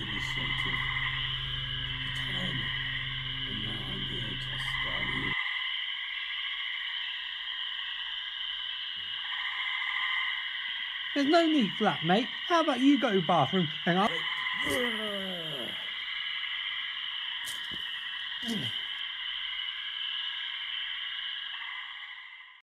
legislative retirement. And now I'm here to study. There's no need for that, mate. How about you go to the bathroom and I'll...